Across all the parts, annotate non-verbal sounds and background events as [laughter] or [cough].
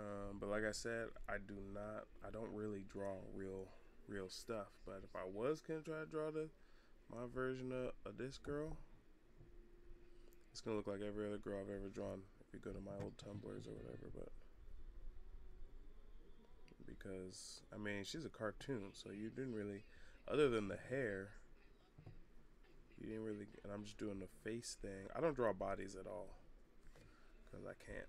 Um, but like I said, I do not. I don't really draw real, real stuff. But if I was gonna try to draw the my version of, of this girl, it's gonna look like every other girl I've ever drawn. If you go to my old Tumblrs or whatever, but because I mean she's a cartoon, so you didn't really, other than the hair, you didn't really. And I'm just doing the face thing. I don't draw bodies at all because I can't.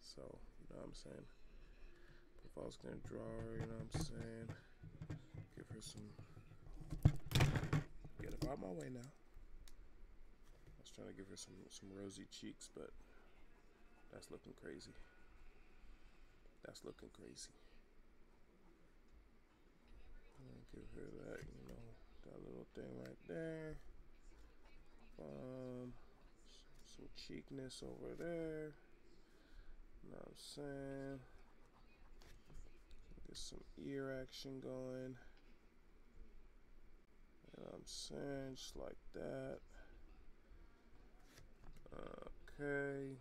So know what I'm saying. If I was gonna draw her, you know what I'm saying, give her some. Get up out my way now. I was trying to give her some some rosy cheeks, but that's looking crazy. That's looking crazy. give her that, you know, that little thing right there. Um, some cheekness over there. Know what I'm saying? Get some ear action going. You know what I'm saying? Just like that. Okay.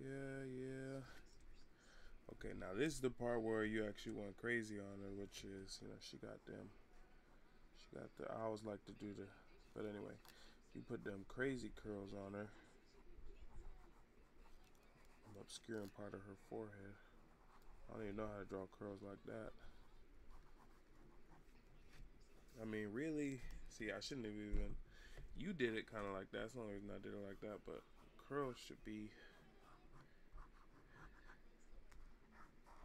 Yeah, yeah. Okay, now this is the part where you actually went crazy on her, which is, you know, she got them. She got the, I always like to do the, but anyway, you put them crazy curls on her. Obscuring part of her forehead. I don't even know how to draw curls like that. I mean, really, see, I shouldn't have even, you did it kind of like that. That's the only reason I did it like that, but curls should be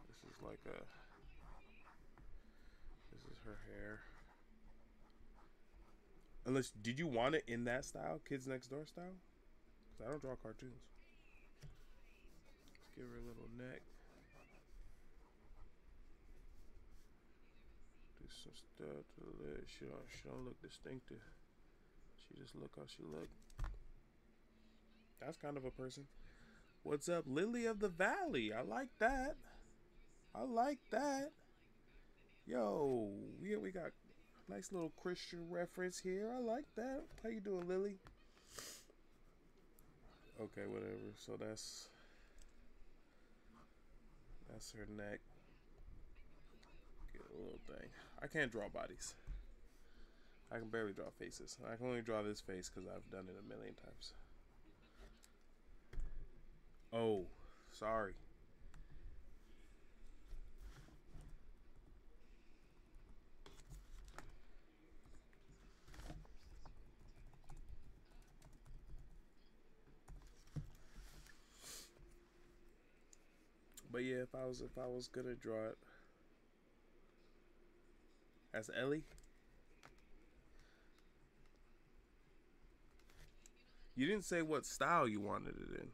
This is like a. This is her hair. Unless, did you want it in that style, Kids Next Door style? Because I don't draw cartoons. Give her a little neck. Do some stuff to the. She don't, she don't look distinctive. She just look how she look. That's kind of a person. What's up, Lily of the Valley? I like that. I like that. Yo, we we got nice little Christian reference here. I like that. How you doing, Lily? Okay, whatever. So that's that's her neck. Get a little thing. I can't draw bodies. I can barely draw faces. I can only draw this face because I've done it a million times. Oh, sorry. But yeah, if I was if I was gonna draw it as Ellie. You didn't say what style you wanted it in.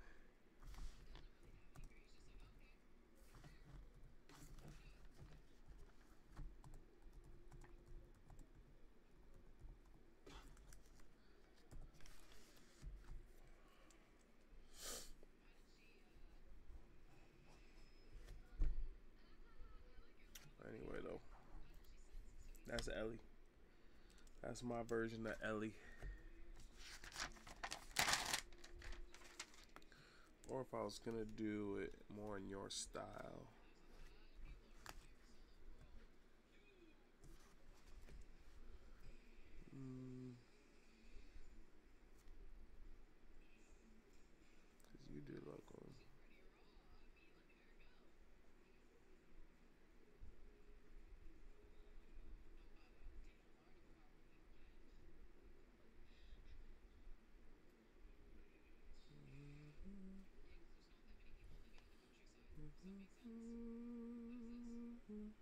Anyway, though, that's Ellie. That's my version of Ellie. Or if I was gonna do it more in your style. Mm. Cause you did like one.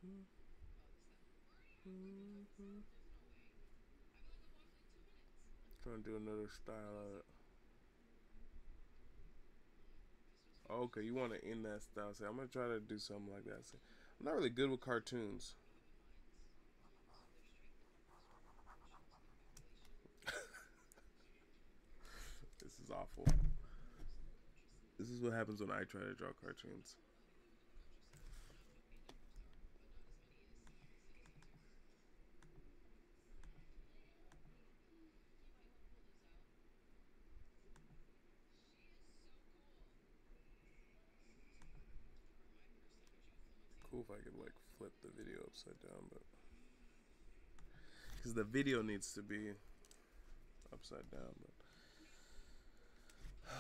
Mm-hmm. Trying to do another style of it. Oh, okay, you want to end that style. So I'm gonna try to do something like that. I'm not really good with cartoons. [laughs] this is awful. This is what happens when I try to draw cartoons. Cool if I could like flip the video upside down, but because the video needs to be upside down, but. [sighs]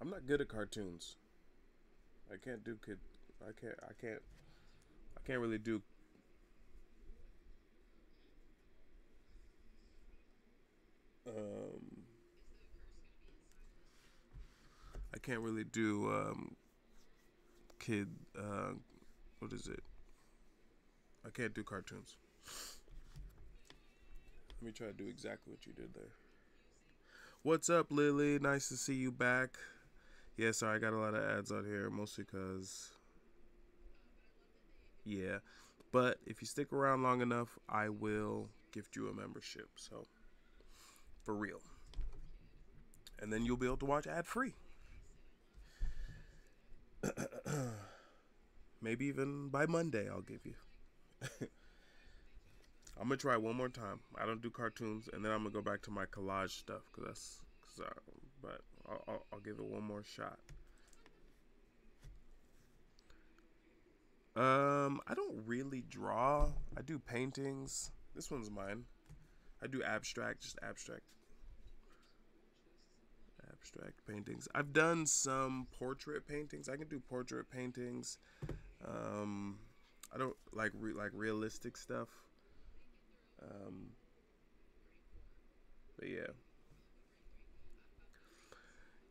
I'm not good at cartoons. I can't do kid. I can't. I can't. I can't really do. Um. I can't really do um. Kid. Uh, what is it? I can't do cartoons. Let me try to do exactly what you did there. What's up, Lily? Nice to see you back. Yeah, sorry, I got a lot of ads out here, mostly because. Yeah. But if you stick around long enough, I will gift you a membership. So, for real. And then you'll be able to watch ad free. [clears throat] Maybe even by Monday, I'll give you. [laughs] I'm gonna try one more time. I don't do cartoons, and then I'm gonna go back to my collage stuff because that's. Cause I, but I'll, I'll, I'll give it one more shot. Um, I don't really draw. I do paintings. This one's mine. I do abstract, just abstract. Abstract paintings. I've done some portrait paintings. I can do portrait paintings. Um, I don't like re- like realistic stuff. Um, but yeah.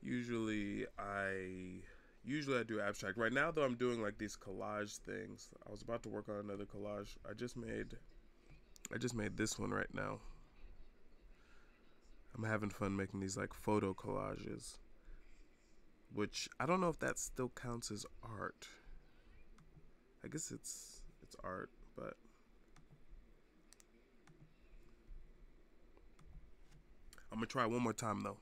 Usually I usually I do abstract. Right now though I'm doing like these collage things. I was about to work on another collage. I just made I just made this one right now. I'm having fun making these like photo collages. Which I don't know if that still counts as art. I guess it's it's art, but I'm gonna try one more time though.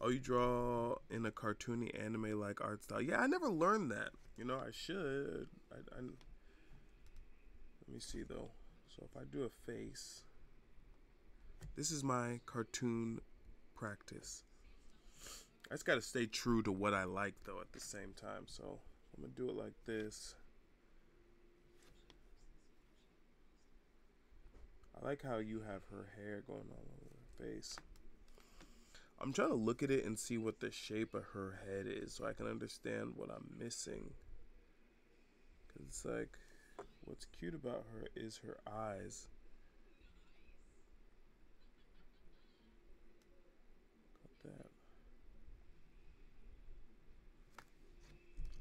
Oh, you draw in a cartoony anime like art style. Yeah, I never learned that. You know, I should. I, I, let me see though. So if I do a face, this is my cartoon practice. I just gotta stay true to what I like though at the same time. So I'm gonna do it like this. I like how you have her hair going all over her face. I'm trying to look at it and see what the shape of her head is so I can understand what I'm missing. Cause it's like, what's cute about her is her eyes. Got that.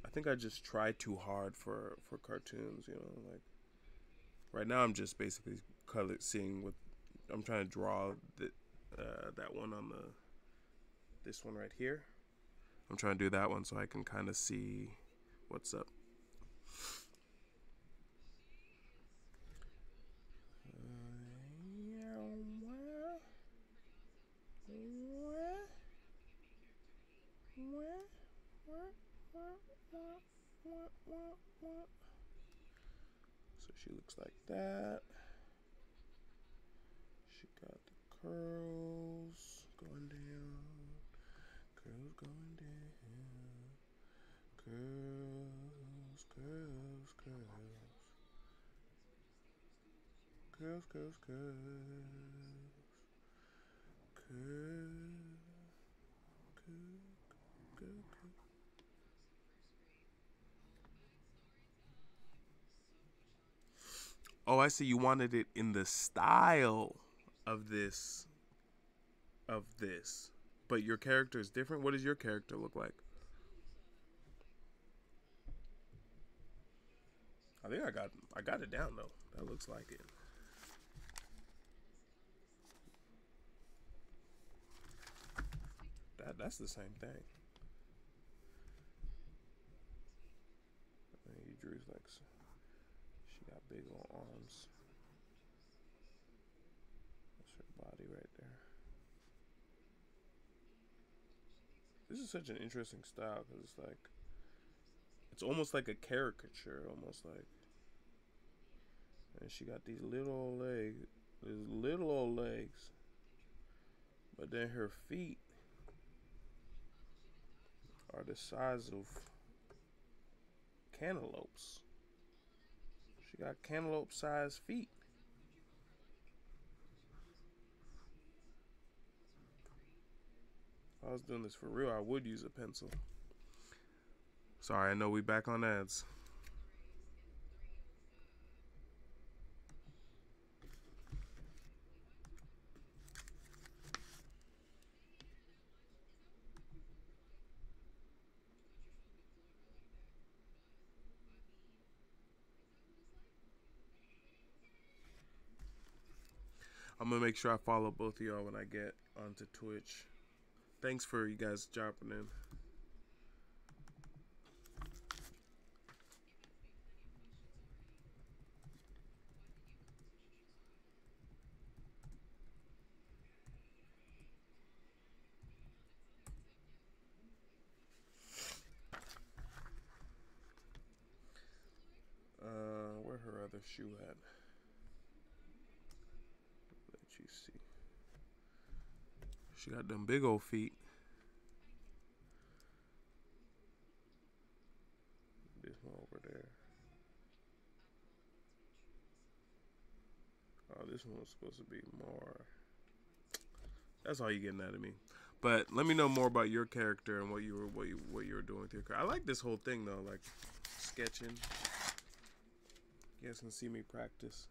I think I just try too hard for for cartoons, you know, like right now I'm just basically color seeing what I'm trying to draw that uh, that one on the this one right here. I'm trying to do that one so I can kind of see what's up. She looks like that. She got the curls going down. Curls going down. Curls, curls, curls. Curls, curls, curls. Curls. Oh, I see. You wanted it in the style of this. Of this. But your character is different? What does your character look like? I think I got I got it down though. That looks like it. That that's the same thing. He drew like she got big old arms. That's her body right there. This is such an interesting style because it's like it's almost like a caricature, almost like. And she got these little old legs, these little old legs. But then her feet are the size of cantaloupes. She got cantaloupe sized feet. I was doing this for real, I would use a pencil. Sorry, I know we back on ads. I'm gonna make sure I follow both of y'all when I get onto Twitch. Thanks for you guys dropping in. Uh, where her other shoe at? Let you see. She got them big old feet. This one over there. Oh, this one was supposed to be more. That's all you getting out of me. But let me know more about your character and what you were what you what you were doing with your character. I like this whole thing though, like sketching. You guys can see me practice.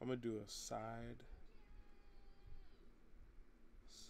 I'm gonna do a side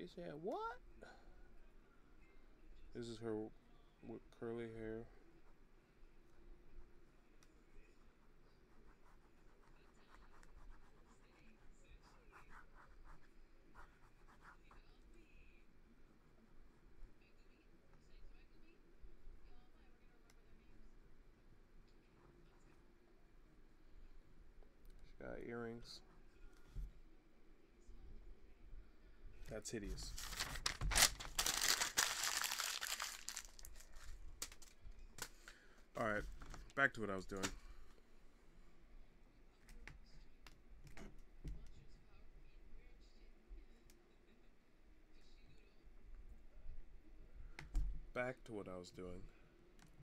She said, "What?" This is her with curly hair. She got earrings. That's hideous. All right, back to what I was doing. Back to what I was doing.